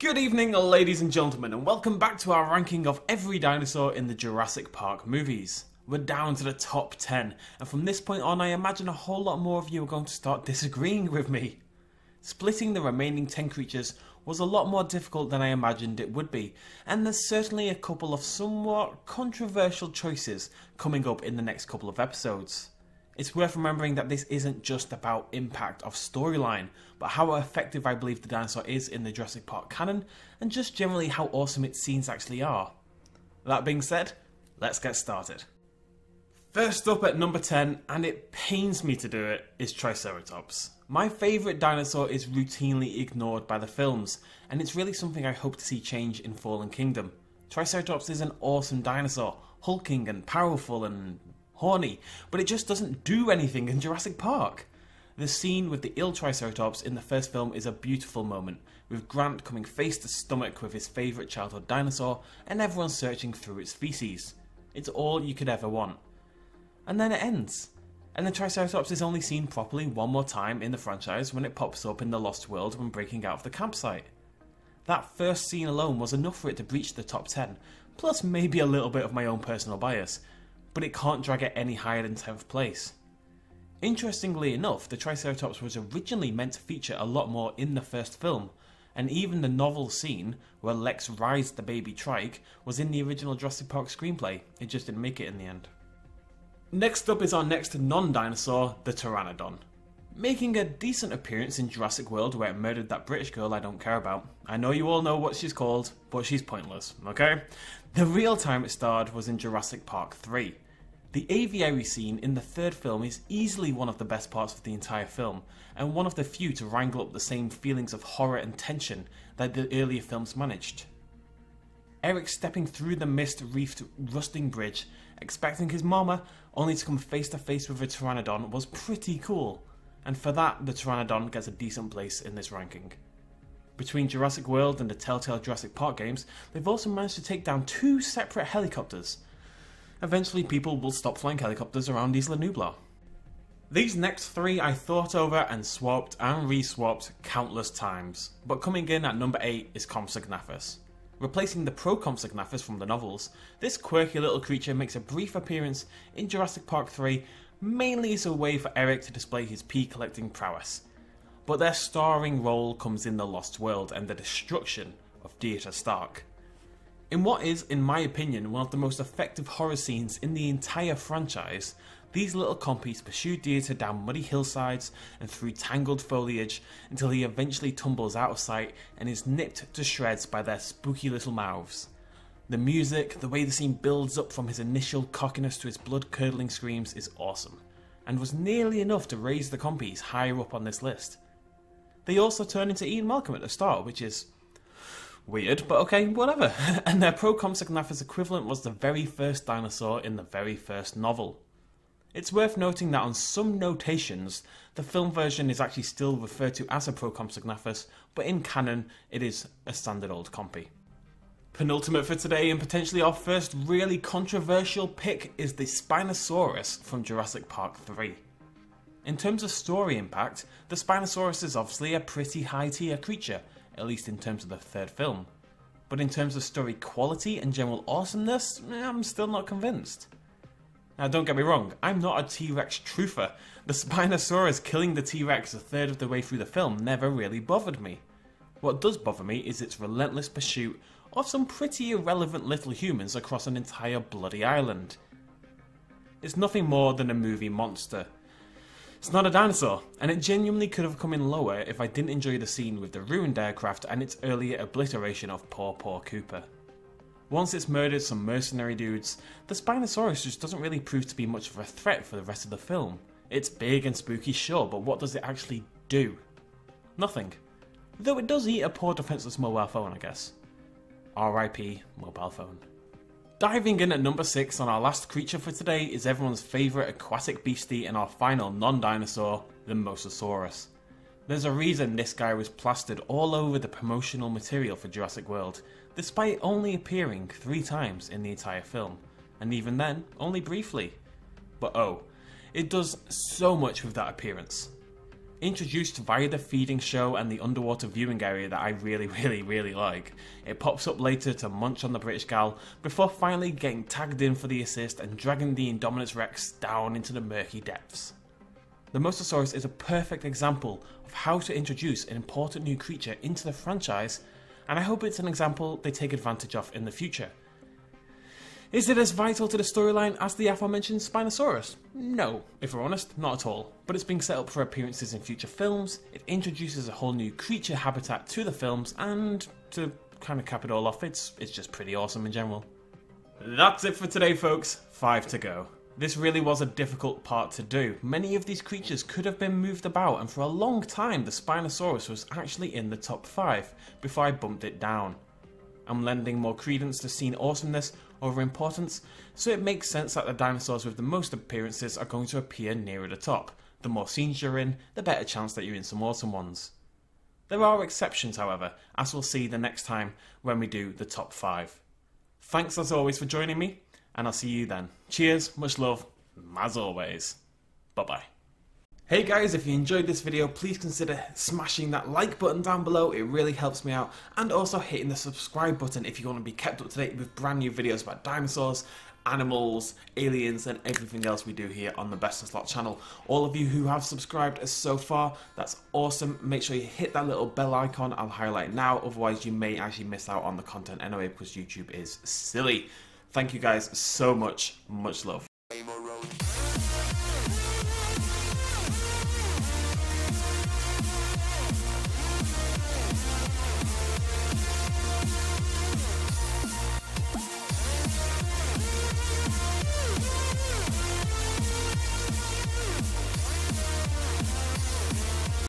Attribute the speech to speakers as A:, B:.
A: Good evening, ladies and gentlemen, and welcome back to our ranking of every dinosaur in the Jurassic Park movies. We're down to the top 10, and from this point on, I imagine a whole lot more of you are going to start disagreeing with me. Splitting the remaining 10 creatures was a lot more difficult than I imagined it would be, and there's certainly a couple of somewhat controversial choices coming up in the next couple of episodes. It's worth remembering that this isn't just about impact of storyline, but how effective I believe the dinosaur is in the Jurassic Park canon, and just generally how awesome its scenes actually are. That being said, let's get started. First up at number 10, and it pains me to do it, is Triceratops. My favourite dinosaur is routinely ignored by the films, and it's really something I hope to see change in Fallen Kingdom. Triceratops is an awesome dinosaur, hulking and powerful and horny, but it just doesn't do anything in Jurassic Park. The scene with the ill Triceratops in the first film is a beautiful moment, with Grant coming face to stomach with his favourite childhood dinosaur and everyone searching through its feces. It's all you could ever want. And then it ends. And the Triceratops is only seen properly one more time in the franchise when it pops up in the Lost World when breaking out of the campsite. That first scene alone was enough for it to breach the top 10, plus maybe a little bit of my own personal bias, but it can't drag it any higher than 10th place. Interestingly enough, the Triceratops was originally meant to feature a lot more in the first film, and even the novel scene where Lex rides the baby trike was in the original Jurassic Park screenplay, it just didn't make it in the end. Next up is our next non dinosaur, the Pteranodon. Making a decent appearance in Jurassic World where it murdered that British girl I don't care about. I know you all know what she's called, but she's pointless, okay? The real time it starred was in Jurassic Park 3. The aviary scene in the third film is easily one of the best parts of the entire film, and one of the few to wrangle up the same feelings of horror and tension that the earlier films managed. Eric stepping through the mist reefed rusting bridge, expecting his mama, only to come face to face with a pteranodon, was pretty cool, and for that, the pteranodon gets a decent place in this ranking. Between Jurassic World and the Telltale Jurassic Park games, they've also managed to take down two separate helicopters, eventually people will stop flying helicopters around Isla Nublar. These next three I thought over and swapped and re-swapped countless times, but coming in at number 8 is Compsognathus. Replacing the Pro-Compsognathus from the novels, this quirky little creature makes a brief appearance in Jurassic Park 3 mainly as a way for Eric to display his pee collecting prowess. But their starring role comes in The Lost World and the destruction of Dieter Stark. In what is, in my opinion, one of the most effective horror scenes in the entire franchise, these little compies pursue Dieter down muddy hillsides and through tangled foliage until he eventually tumbles out of sight and is nipped to shreds by their spooky little mouths. The music, the way the scene builds up from his initial cockiness to his blood curdling screams is awesome, and was nearly enough to raise the compies higher up on this list. They also turn into Ian Malcolm at the start, which is Weird, but okay, whatever. and their Pro-Compsognathus equivalent was the very first dinosaur in the very first novel. It's worth noting that on some notations, the film version is actually still referred to as a Pro-Compsognathus, but in canon, it is a standard old compy. Penultimate for today, and potentially our first really controversial pick, is the Spinosaurus from Jurassic Park 3. In terms of story impact, the Spinosaurus is obviously a pretty high tier creature, at least in terms of the third film. But in terms of story quality and general awesomeness, I'm still not convinced. Now don't get me wrong, I'm not a T-Rex truther. The Spinosaurus killing the T-Rex a third of the way through the film never really bothered me. What does bother me is its relentless pursuit of some pretty irrelevant little humans across an entire bloody island. It's nothing more than a movie monster, it's not a dinosaur, and it genuinely could have come in lower if I didn't enjoy the scene with the ruined aircraft and its earlier obliteration of poor poor Cooper. Once it's murdered some mercenary dudes, the Spinosaurus just doesn't really prove to be much of a threat for the rest of the film. It's big and spooky, sure, but what does it actually do? Nothing. Though it does eat a poor defenseless mobile phone, I guess. RIP mobile phone. Diving in at number 6 on our last creature for today is everyone's favourite aquatic beastie and our final non-dinosaur, the Mosasaurus. There's a reason this guy was plastered all over the promotional material for Jurassic World, despite only appearing three times in the entire film, and even then, only briefly. But oh, it does so much with that appearance. Introduced via the feeding show and the underwater viewing area that I really, really, really like. It pops up later to munch on the British gal before finally getting tagged in for the assist and dragging the Indominus Rex down into the murky depths. The Mosasaurus is a perfect example of how to introduce an important new creature into the franchise, and I hope it's an example they take advantage of in the future. Is it as vital to the storyline as the aforementioned Spinosaurus? No, if we're honest, not at all. But it's being set up for appearances in future films, it introduces a whole new creature habitat to the films, and to kind of cap it all off, it's, it's just pretty awesome in general. That's it for today, folks. Five to go. This really was a difficult part to do. Many of these creatures could have been moved about, and for a long time, the Spinosaurus was actually in the top 5 before I bumped it down. I'm lending more credence to scene awesomeness over importance, so it makes sense that the dinosaurs with the most appearances are going to appear nearer the top. The more scenes you're in, the better chance that you're in some awesome ones. There are exceptions, however, as we'll see the next time when we do the top 5. Thanks as always for joining me, and I'll see you then. Cheers, much love, as always. Bye bye. Hey guys, if you enjoyed this video, please consider smashing that like button down below, it really helps me out, and also hitting the subscribe button if you want to be kept up to date with brand new videos about dinosaurs, animals, aliens, and everything else we do here on the Best in Slot channel. All of you who have subscribed so far, that's awesome. Make sure you hit that little bell icon, I'll highlight now, otherwise you may actually miss out on the content anyway, because YouTube is silly. Thank you guys so much, much love.